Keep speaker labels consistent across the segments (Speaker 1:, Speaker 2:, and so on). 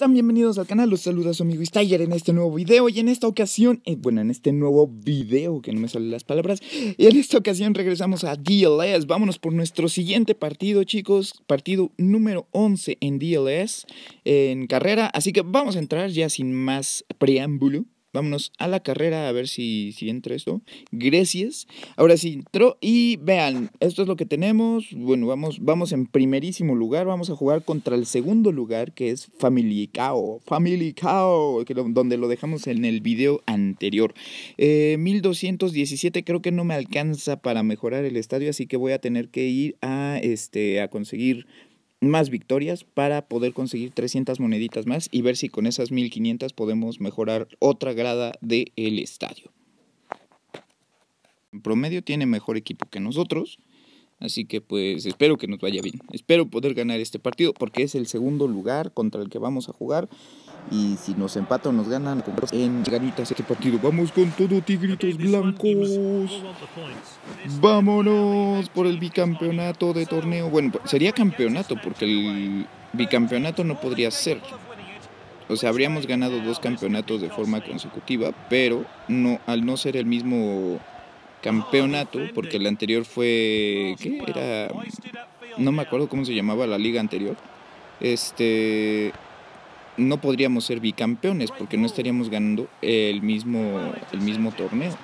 Speaker 1: están? Bienvenidos al canal, los saluda su amigo Stayer en este nuevo video y en esta ocasión, eh, bueno, en este nuevo video, que no me salen las palabras, y en esta ocasión regresamos a DLS, vámonos por nuestro siguiente partido chicos, partido número 11 en DLS, en carrera, así que vamos a entrar ya sin más preámbulo. Vámonos a la carrera a ver si, si entra esto. Gracias. Ahora sí entró. Y vean, esto es lo que tenemos. Bueno, vamos, vamos en primerísimo lugar. Vamos a jugar contra el segundo lugar, que es Family Cow. Family que donde lo dejamos en el video anterior. 1217 eh, creo que no me alcanza para mejorar el estadio, así que voy a tener que ir a, este, a conseguir más victorias para poder conseguir 300 moneditas más y ver si con esas 1500 podemos mejorar otra grada del estadio. En promedio tiene mejor equipo que nosotros, así que pues espero que nos vaya bien. Espero poder ganar este partido porque es el segundo lugar contra el que vamos a jugar y si nos empatan o nos ganan en ganitas este partido. Vamos con todo, tigritos blancos. Vámonos por el bicampeonato de torneo. Bueno, sería campeonato porque el bicampeonato no podría ser. O sea, habríamos ganado dos campeonatos de forma consecutiva, pero no al no ser el mismo campeonato, porque el anterior fue ¿qué era? No me acuerdo cómo se llamaba la liga anterior. Este no podríamos ser bicampeones porque no estaríamos ganando el mismo, el mismo torneo.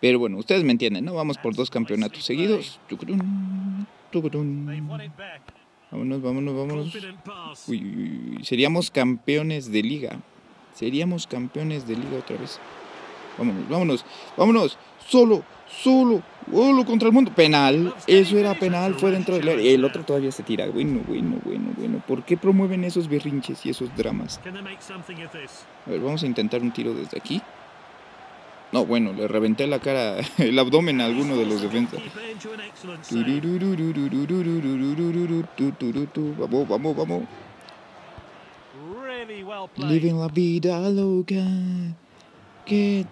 Speaker 1: Pero bueno, ustedes me entienden, ¿no? Vamos por dos campeonatos seguidos. Vámonos, vámonos, vámonos. Uy, seríamos campeones de liga. Seríamos campeones de liga otra vez. Vámonos, vámonos, vámonos. Solo, solo, solo contra el mundo. Penal. Eso era penal, fue dentro del área. El otro todavía se tira. Bueno, bueno, bueno, bueno. ¿Por qué promueven esos berrinches y esos dramas? A ver, vamos a intentar un tiro desde aquí. No, bueno, le reventé la cara, el abdomen a alguno de los defensas. Vamos, vamos, vamos. Living la vida loca. Que.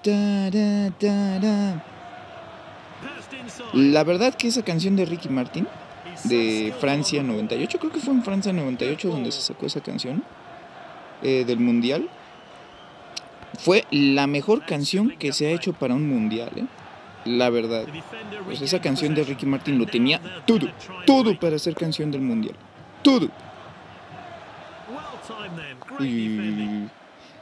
Speaker 1: La verdad que esa canción de Ricky Martin, de Francia 98, creo que fue en Francia 98 donde se sacó esa canción, eh, del Mundial, fue la mejor canción que se ha hecho para un Mundial, ¿eh? La verdad. Pues esa canción de Ricky Martin lo tenía todo, todo para ser canción del Mundial. Todo. Y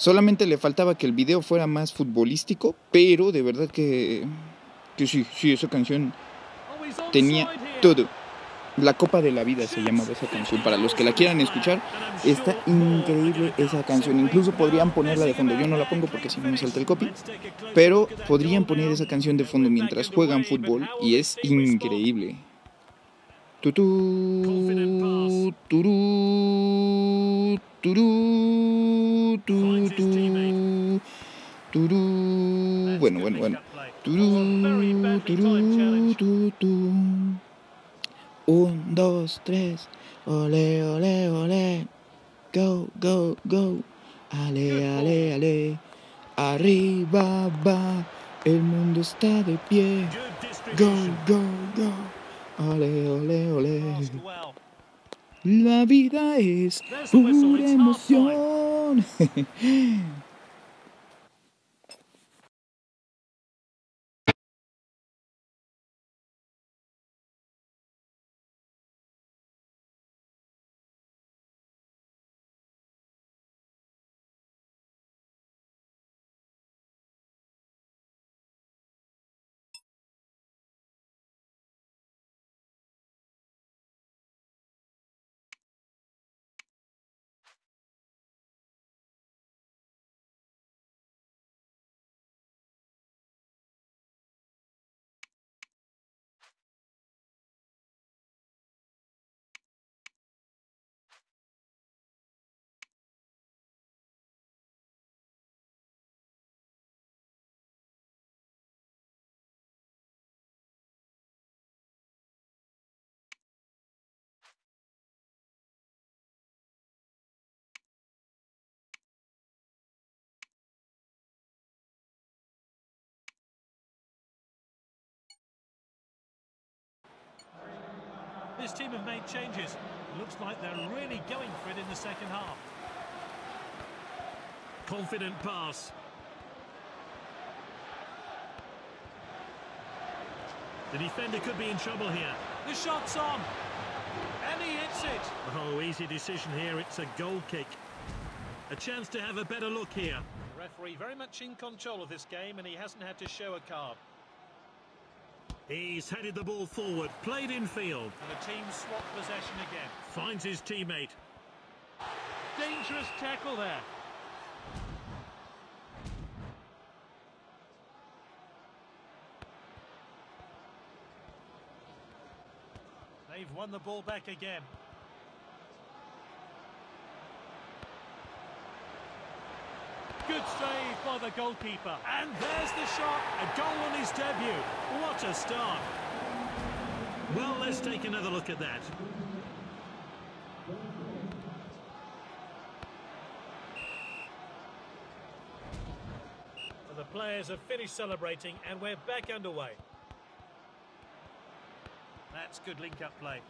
Speaker 1: solamente le faltaba que el video fuera más futbolístico, pero de verdad que sí, sí, esa canción tenía todo. La Copa de la Vida se llamaba esa canción. Para los que la quieran escuchar, está increíble esa canción. Incluso podrían ponerla de fondo. Yo no la pongo porque si no me salta el copy. Pero podrían poner esa canción de fondo mientras juegan fútbol y es increíble. Tutú, turú, turú, turú, turú. Bueno, bueno, bueno. Turú, turú, turú. Un, dos, tres. Ole, ole, ole. Go, go, go. Ale, ale, ale. Arriba va. El mundo está de pie. Go, go, go. Ole, ole, ole. La vida es pura emoción.
Speaker 2: This team have made changes. Looks like they're really going for it in the second half. Confident pass. The defender could be in trouble here.
Speaker 3: The shot's on. And he hits it.
Speaker 2: Oh, easy decision here. It's a goal kick. A chance to have a better look here.
Speaker 3: The referee very much in control of this game and he hasn't had to show a card.
Speaker 2: He's headed the ball forward, played in field.
Speaker 3: And the team swap possession again.
Speaker 2: Finds his teammate.
Speaker 3: Dangerous tackle there. They've won the ball back again. Good save by the goalkeeper. And there's the shot.
Speaker 2: A goal on his debut. What a start. Well, let's take another look at that.
Speaker 3: The players have finished celebrating and we're back underway. That's good link-up play.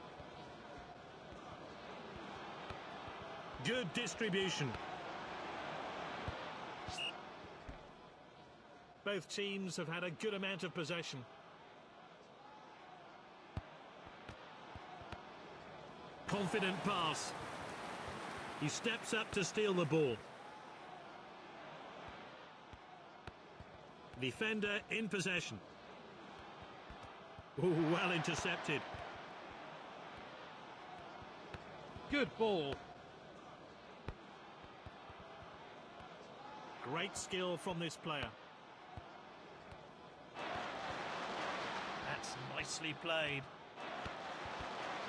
Speaker 2: Good distribution. Both teams have had a good amount of possession. Confident pass. He steps up to steal the ball. Defender in possession. Ooh, well intercepted.
Speaker 3: Good ball.
Speaker 2: Great skill from this player.
Speaker 3: That's nicely played.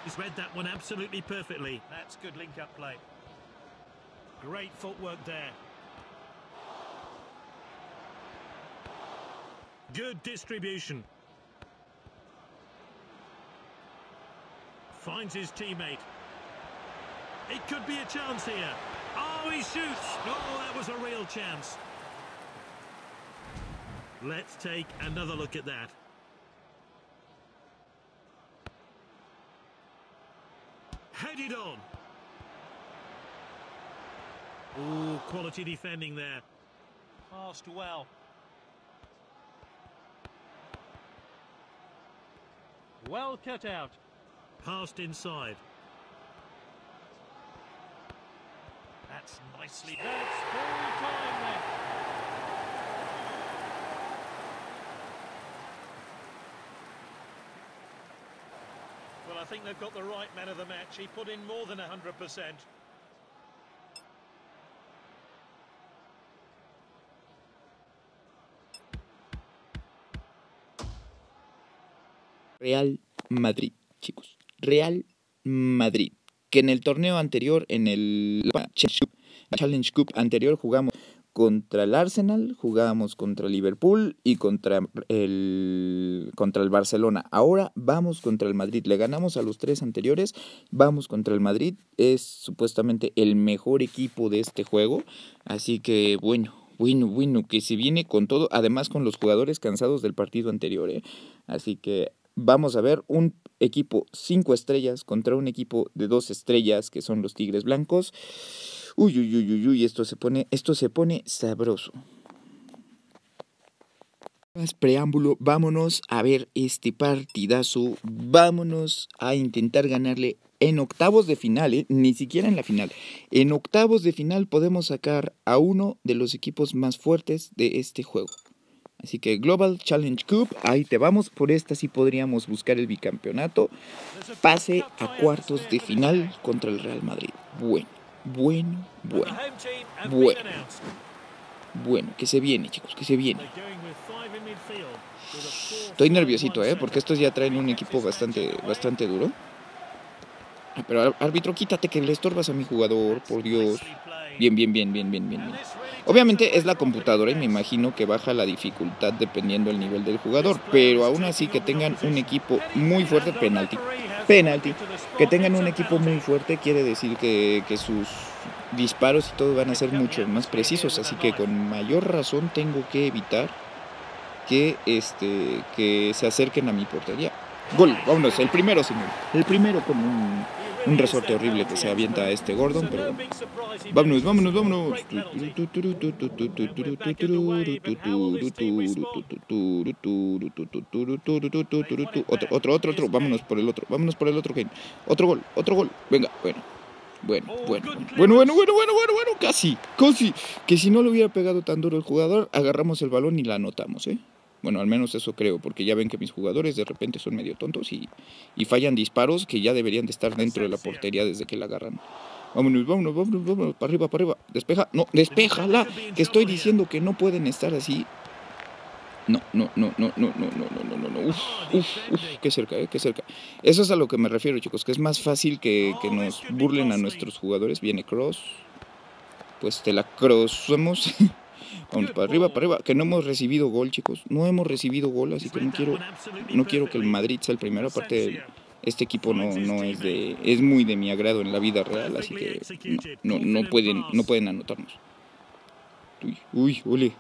Speaker 2: He's read that one absolutely perfectly.
Speaker 3: That's good link-up play.
Speaker 2: Great footwork there. Good distribution. Finds his teammate. It could be a chance here. Oh, he shoots. Oh, that was a real chance. Let's take another look at that. Headed on. Oh, quality defending there.
Speaker 3: Passed well. Well cut out.
Speaker 2: Passed inside.
Speaker 3: That's nicely. That's full time I think they've got the right man of the match. He put in more than 100%.
Speaker 1: Real Madrid, chicos. Real Madrid. Que en el torneo anterior, en el Challenge Cup anterior, jugamos contra el Arsenal, jugábamos contra Liverpool y contra el, contra el Barcelona. Ahora vamos contra el Madrid. Le ganamos a los tres anteriores, vamos contra el Madrid. Es supuestamente el mejor equipo de este juego. Así que bueno, bueno, bueno, que se viene con todo, además con los jugadores cansados del partido anterior. ¿eh? Así que vamos a ver un equipo cinco estrellas contra un equipo de dos estrellas que son los Tigres Blancos. Uy, uy, uy, uy, uy, esto se pone, esto se pone sabroso. Más preámbulo, vámonos a ver este partidazo. Vámonos a intentar ganarle en octavos de final, ¿eh? ni siquiera en la final. En octavos de final podemos sacar a uno de los equipos más fuertes de este juego. Así que Global Challenge Cup, ahí te vamos. Por esta sí podríamos buscar el bicampeonato. Pase a cuartos de final contra el Real Madrid. Bueno, bueno, bueno. Bueno. Bueno, que se viene, chicos, que se viene. Estoy nerviosito, ¿eh? Porque estos ya traen un equipo bastante, bastante duro. Pero árbitro, quítate que le estorbas a mi jugador, por Dios. Bien, bien, bien, bien, bien, bien. bien. Obviamente es la computadora y me imagino que baja la dificultad dependiendo del nivel del jugador, pero aún así que tengan un equipo muy fuerte, penalti, penalti, que tengan un equipo muy fuerte quiere decir que, que sus disparos y todo van a ser mucho más precisos, así que con mayor razón tengo que evitar que, este, que se acerquen a mi portería. Gol, vámonos, el primero, señor, el primero con un Un resorte horrible que se avienta a este Gordon, pero vámonos, vámonos, vámonos. Otro, otro, otro, otro. Vámonos por el otro, vámonos por el otro, Kane. Otro gol, otro gol. Venga, bueno. Bueno, bueno, bueno, bueno, bueno, bueno, bueno, bueno, casi, casi. Que si no le hubiera pegado tan duro el jugador, agarramos el balón y la anotamos, ¿eh? Bueno, al menos eso creo, porque ya ven que mis jugadores de repente son medio tontos y, y fallan disparos que ya deberían de estar dentro de la portería desde que la agarran. Vámonos, vámonos, vámonos, vámonos, para arriba, para arriba. Despeja, no, despejala. Que estoy diciendo que no pueden estar así. No, no, no, no, no, no, no, no, no, no, uf, uf, uf, qué cerca, eh, qué cerca. Eso es a lo que me refiero, chicos, que es más fácil que, que nos burlen a nuestros jugadores. Viene Cross, pues te la crossamos. Para arriba, para arriba, que no hemos recibido gol, chicos. No hemos recibido gol, así que no quiero, no quiero que el Madrid sea el primero. Aparte, este equipo no, no es de, es muy de mi agrado en la vida real, así que no, no, no pueden, no pueden anotarnos. Uy, uy, ole,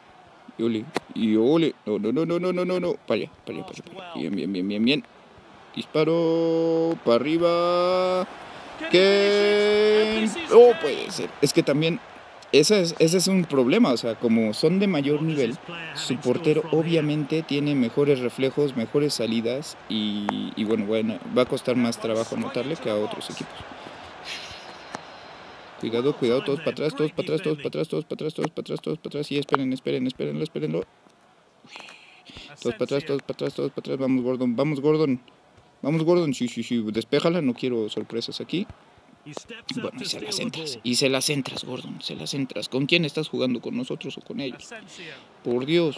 Speaker 1: y ole, y ole. No, no, no, no, no, no, no, no. Para allá, para allá, para allá. Bien, bien, bien, bien, bien. Disparo para arriba. Que oh, puede ser. Es que también ese es, ese es un problema, o sea, como son de mayor nivel, su portero obviamente tiene mejores reflejos, mejores salidas y, y bueno, bueno, va a costar más trabajo anotarle que a otros equipos. Cuidado, cuidado, todos para atrás, todos para atrás, todos para atrás, todos para atrás, todos para atrás, todos para atrás. Y esperen, esperen, esperen, espérenlo. Todos para atrás, todos para atrás, todos para atrás. Vamos, Gordon, vamos, Gordon. Vamos, Gordon. Sí, sí, sí. Despéjala, no quiero sorpresas aquí. Bueno, y se las entras. Y se las entras, Gordon. Se las entras. ¿Con quién estás jugando? ¿Con nosotros o con ellos? Por Dios.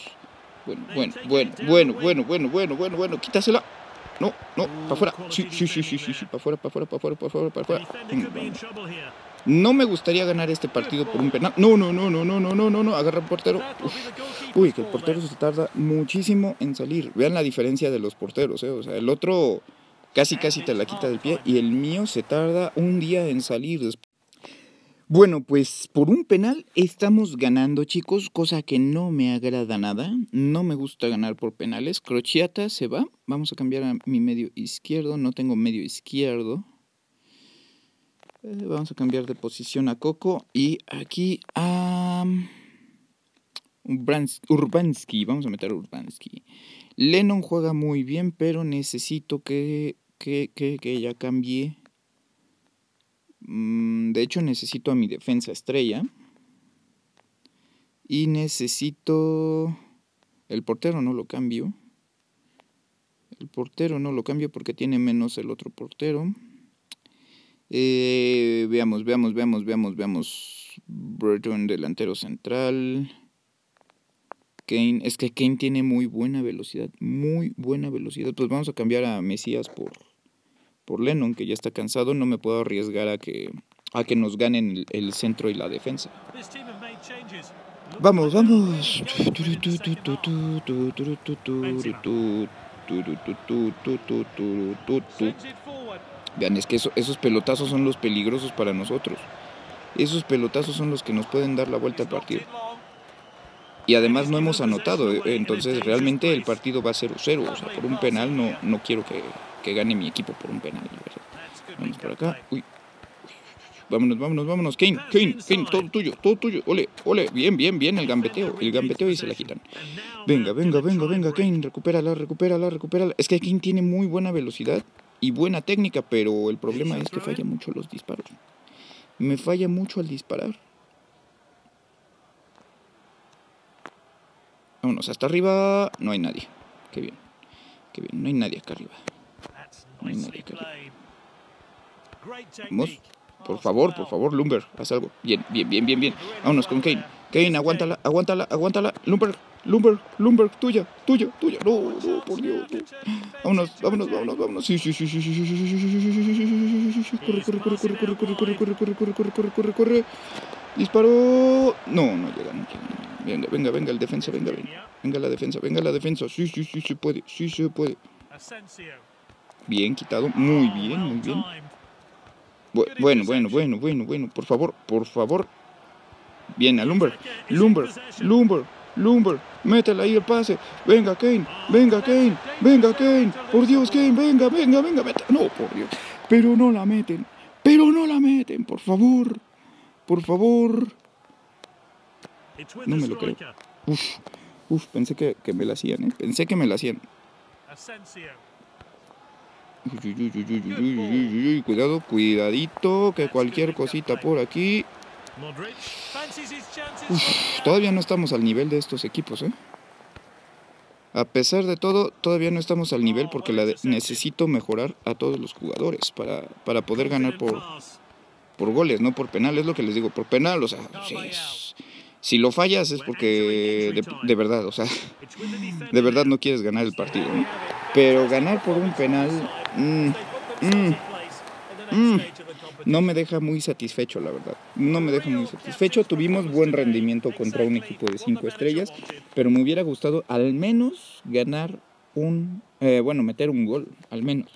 Speaker 1: Bueno, bueno, bueno, bueno, bueno, bueno, bueno, bueno, bueno. Quítasela. No, no, para afuera. Sí, sí, sí, sí, sí, sí, para afuera, para afuera, para afuera, para afuera, para afuera. No me gustaría ganar este partido por un penal. No, no, no, no, no, no, no, no, no. Agarra el portero. Uf. Uy, que el portero se tarda muchísimo en salir. Vean la diferencia de los porteros, ¿eh? O sea, el otro casi, casi te la quita del pie y el mío se tarda un día en salir. Bueno, pues por un penal estamos ganando, chicos, cosa que no me agrada nada. No me gusta ganar por penales. Crochiata se va. Vamos a cambiar a mi medio izquierdo. No tengo medio izquierdo. Eh, vamos a cambiar de posición a Coco y aquí a Urbans- Urbanski. Vamos a meter a Urbanski. Lennon juega muy bien, pero necesito que, que, que, que ya cambie. Mm, De hecho, necesito a mi defensa estrella. Y necesito... El portero no lo cambio. El portero no lo cambio porque tiene menos el otro portero. Eh, veamos, veamos, veamos, veamos, veamos. Burton, delantero central. Kane, es que Kane tiene muy buena velocidad, muy buena velocidad. Pues vamos a cambiar a Mesías por, por Lennon, que ya está cansado. No me puedo arriesgar a que, a que nos ganen el, el centro y la defensa. Vamos, vamos. Vean, es que eso- esos pelotazos son los peligrosos para nosotros. Esos pelotazos son los que nos pueden dar la vuelta al partido. Y además no hemos anotado, eh, entonces realmente el partido va a ser 0 O sea, por un penal no, no quiero que, que gane mi equipo por un penal, verdad. Vamos por acá. Uy. Vámonos, vámonos, vámonos. Kane, Kane, Kane, todo tuyo, todo tuyo. Ole, ole, bien, bien, bien el gambeteo. El gambeteo y se la quitan. Venga, venga, venga, venga, Kane, recupérala, recupérala, recupérala. Es que Kane tiene muy buena velocidad y buena técnica, pero el problema es que falla mucho los disparos. Me falla mucho al disparar. Vámonos, hasta arriba no hay nadie. Qué bien, qué bien, no hay nadie acá arriba. Vamos, por favor, por favor, Lumber, haz algo. Bien, bien, bien, bien, bien. Vámonos con Kane. Kane, aguántala, aguántala, aguántala. Lumber, Lumber, Lumber, tuya, tuya, tuya. No, no, por Dios. no. Vámonos, vámonos, vámonos, vámonos. Sí, sí, sí, sí, sí, sí, sí, sí, sí, sí, sí, sí, sí, sí, sí, sí, sí. Corre, corre, corre, corre, corre, corre, corre, corre, corre, corre, corre, corre, corre, corre. Disparo. No, no llega, no llega. Venga, venga, venga, el defensa, venga, venga. Venga la defensa, venga la defensa. Sí, sí, sí, se puede, sí se puede. Bien quitado, muy bien, muy bien. Bu- Bueno, bueno, bueno, bueno, bueno, por favor, por favor. Bien, a Lumber, Lumber, Lumber, Lumber, métela ahí el pase. Venga, Kane, venga, Kane, venga, Kane. Por Dios, Kane, venga, venga, venga, meta. No, por Dios. Pero no la meten, Pero no la meten, por favor. Por favor. No me lo creo. Uf, uf, pensé que, que me la hacían, ¿eh? Pensé que me la hacían. Cuidado, cuidadito, que cualquier cosita por aquí. Uf, todavía no estamos al nivel de estos equipos, ¿eh? A pesar de todo, todavía no estamos al nivel porque la necesito mejorar a todos los jugadores para, para poder ganar por, por goles, no por penal. Es lo que les digo, por penal, o sea, si lo fallas es porque de, de verdad, o sea, de verdad no quieres ganar el partido. ¿no? Pero ganar por un penal mm, mm, mm, no me deja muy satisfecho, la verdad. No me deja muy satisfecho. Tuvimos buen rendimiento contra un equipo de 5 estrellas, pero me hubiera gustado al menos ganar un, eh, bueno, meter un gol, al menos.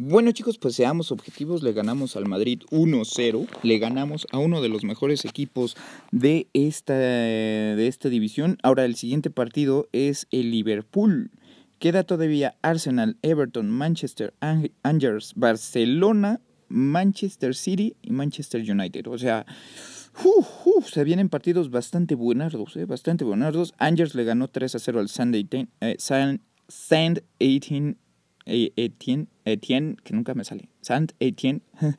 Speaker 1: Bueno chicos, pues seamos objetivos, le ganamos al Madrid 1-0, le ganamos a uno de los mejores equipos de esta, de esta división. Ahora el siguiente partido es el Liverpool. Queda todavía Arsenal, Everton, Manchester, Ang- Angers, Barcelona, Manchester City y Manchester United. O sea, se vienen partidos bastante buenardos, eh, bastante buenardos. Angers le ganó 3 a 0 al Sand Etienne, eh, San- Etienne, eh, Etienne, Etienne, que nunca me sale, Saint Etienne.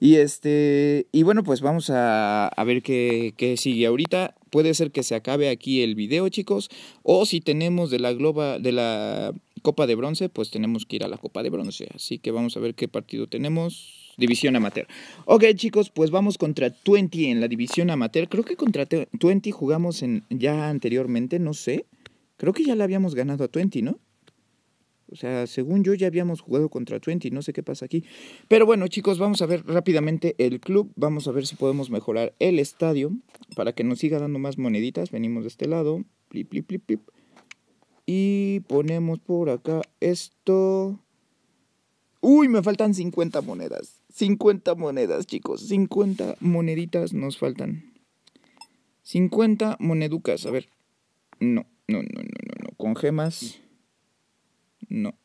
Speaker 1: y este, y bueno, pues vamos a, a ver qué, qué sigue ahorita. Puede ser que se acabe aquí el video, chicos, o si tenemos de la globa, de la Copa de Bronce, pues tenemos que ir a la Copa de Bronce. Así que vamos a ver qué partido tenemos. División Amateur. Ok, chicos, pues vamos contra 20 en la División Amateur. Creo que contra te- 20 jugamos en, ya anteriormente, no sé. Creo que ya le habíamos ganado a 20, ¿no? O sea, según yo ya habíamos jugado contra 20, no sé qué pasa aquí. Pero bueno, chicos, vamos a ver rápidamente el club. Vamos a ver si podemos mejorar el estadio para que nos siga dando más moneditas. Venimos de este lado. Plip, plip, plip, plip. Y ponemos por acá esto. Uy, me faltan 50 monedas. 50 monedas, chicos. 50 moneditas nos faltan. 50 moneducas. A ver. No, no, no, no, no, no. Con gemas. No.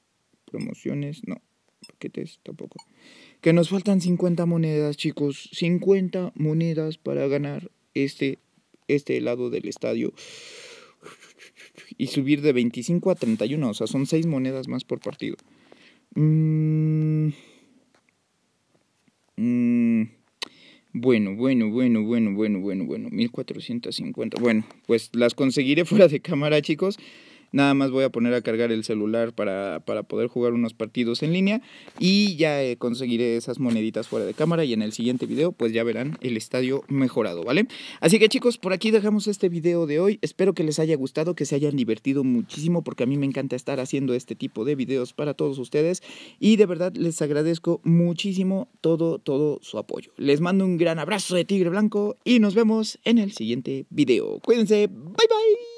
Speaker 1: Promociones, no. Paquetes, tampoco. Que nos faltan 50 monedas, chicos. 50 monedas para ganar este, este lado del estadio. Y subir de 25 a 31. O sea, son 6 monedas más por partido. Mm. Mm. Bueno, bueno, bueno, bueno, bueno, bueno, bueno. 1450. Bueno, pues las conseguiré fuera de cámara, chicos. Nada más voy a poner a cargar el celular para, para poder jugar unos partidos en línea. Y ya eh, conseguiré esas moneditas fuera de cámara. Y en el siguiente video, pues ya verán el estadio mejorado, ¿vale? Así que chicos, por aquí dejamos este video de hoy. Espero que les haya gustado, que se hayan divertido muchísimo. Porque a mí me encanta estar haciendo este tipo de videos para todos ustedes. Y de verdad les agradezco muchísimo todo, todo su apoyo. Les mando un gran abrazo de tigre blanco. Y nos vemos en el siguiente video. Cuídense. Bye bye.